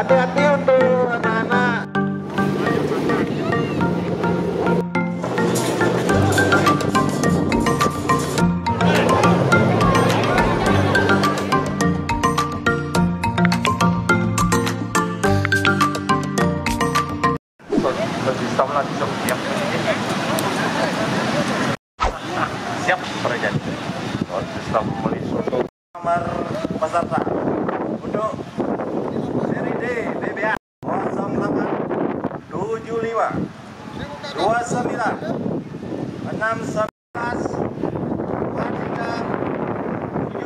Hati-hati untuk anak-anak. Sistem lah, sistem siap. Siap, Rajan. Oh, sistem melisut. Nomor peserta untuk seri D BBA 08 75 29 16 23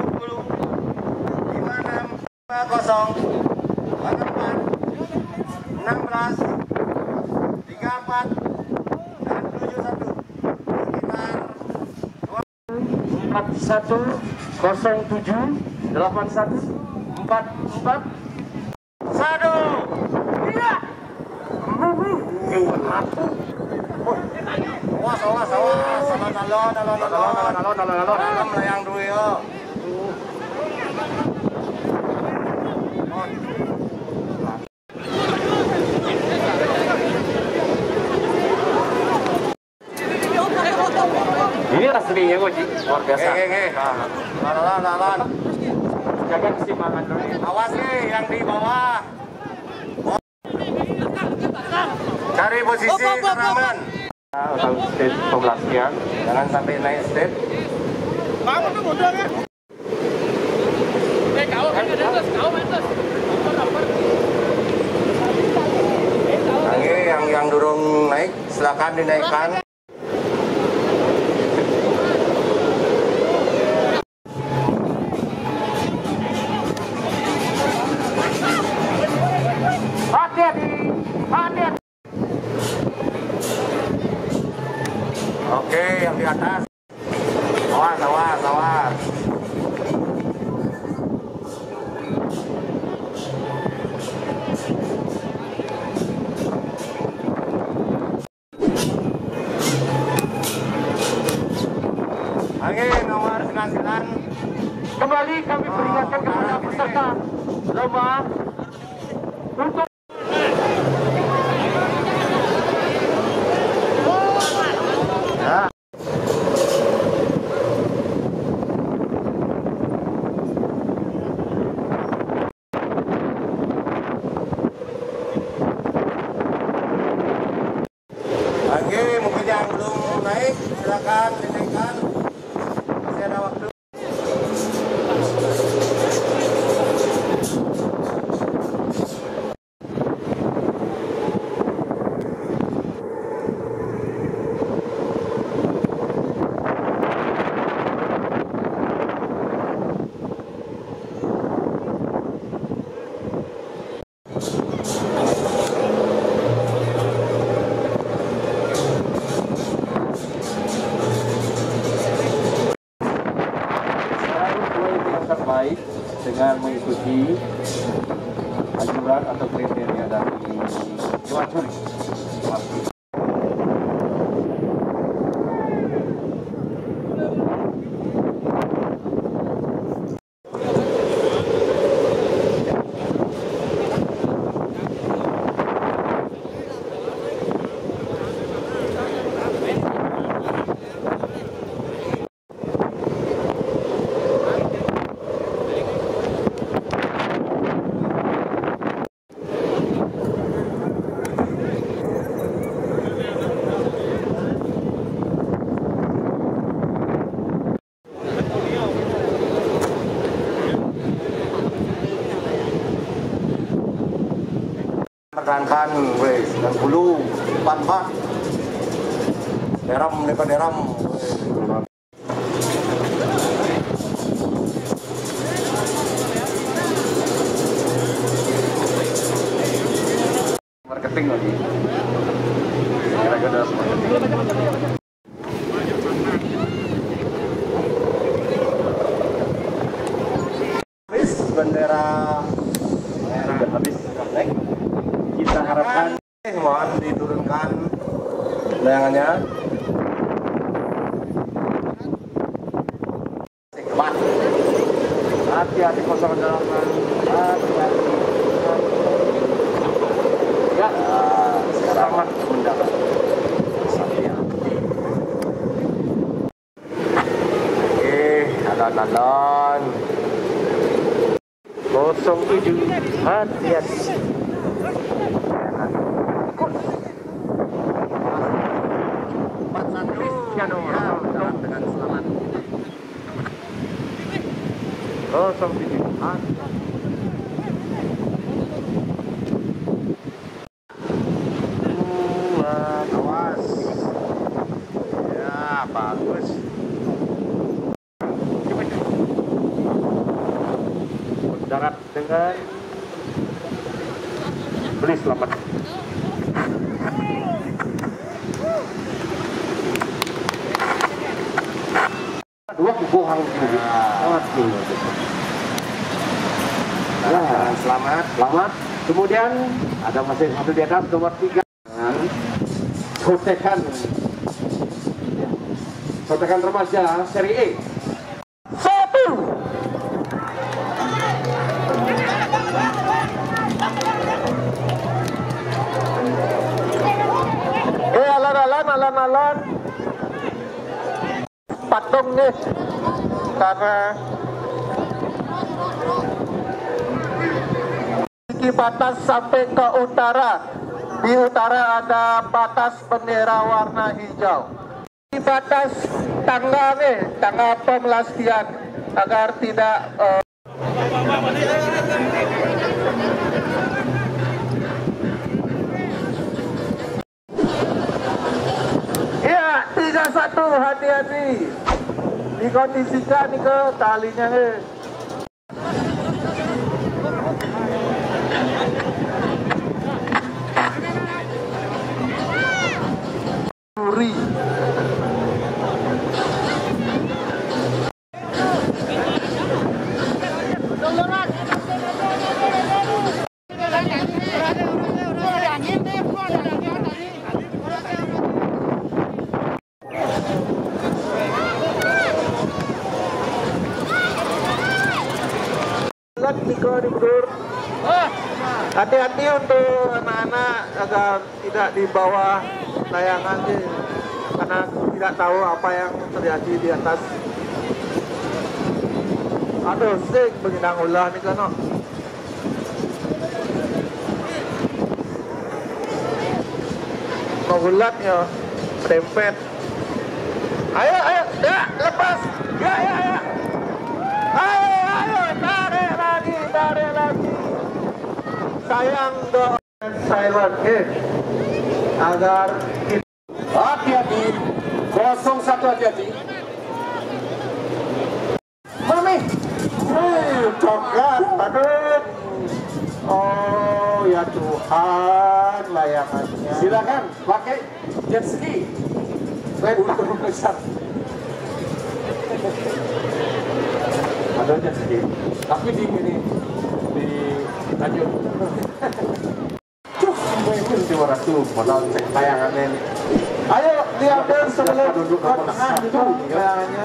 70 56 50 44 16 34 dan 71 sekitar 4107 81 44 satu iya awas awas awas sama talon talon talon talon talon talon talon melayang dulu yo Ini resminya gue, Ji. Luar biasa. Oke, oke, oke. Lawan, lawan, lawan. Jaga keseimbangan dulu. Awas nih yang di bawah. Cari posisi tanaman. Tahu stage 12 sekian. Jangan sampai naik step. Oke, yang yang dorong naik silakan dinaikkan. Di atas. Awas, awas, awas. Oke, nomor 99. Kembali kami peringatkan kepada peserta lomba untuk mengikuti anjuran atau kriteria dari Dewan Juri. Pertahankan, wes, dan bulu, empat. Deram, deram. Mohon diturunkan layangannya. Cepat. Hati-hati kosong dalaman. Hati-hati. Ya, selamat mendapat. Eh, alon-alon. 07 hati-hati. Cristiano Ronaldo dengan selamat. 07 hati. Dua, awas. Ya, bagus. Mendarat dengan beli selamat. Dua kubuhan ini. Aduh. Ya, dengan selamat. Selamat. Kemudian ada masih satu di atas nomor tiga. Sotekan. Sotekan remaja seri E. Satu. Eh, alon-alon, alon-alon. Patung nih. Karena memiliki batas sampai ke utara. Di utara ada batas bendera warna hijau. Di batas tangga nih, tangga pemelastian agar tidak tiga satu hati-hati. Dikondisikan nih ke talinya nih. Di Bur. Hati-hati untuk anak-anak agar tidak di bawah layangan sih. Karena tidak tahu apa yang terjadi di atas. Aduh, sik benginang ulah nih kan. Mengulat ya, tempet. Ayo, ayo, ya, lepas. Ya, ya, ya. Ayo, ayo, lagi, tarik lagi. Sayang doa silent eh. Agar kita Hati-hati. Kosong satu hati-hati. Mami. Hei, coklat, aduh. Oh, ya Tuhan, layangannya. Silakan pakai jet ski. Untuk besar. Ada jet ski. Tapi di ini Cuk, mungkin tuh, modal. Ayo, diambil sebelum ke tengah itu layangannya.